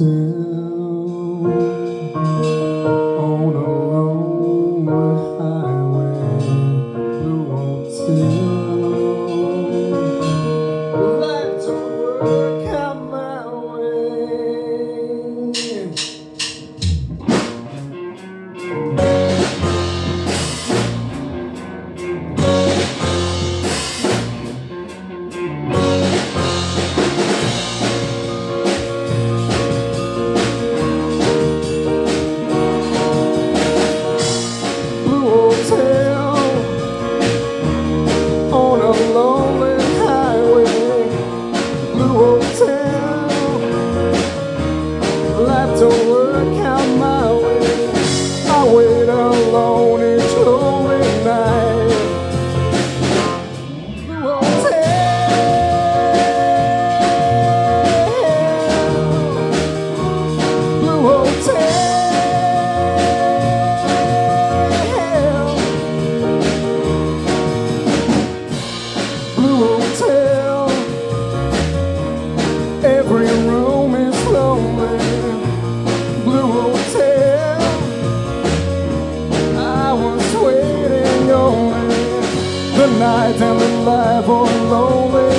on night and the life a lonely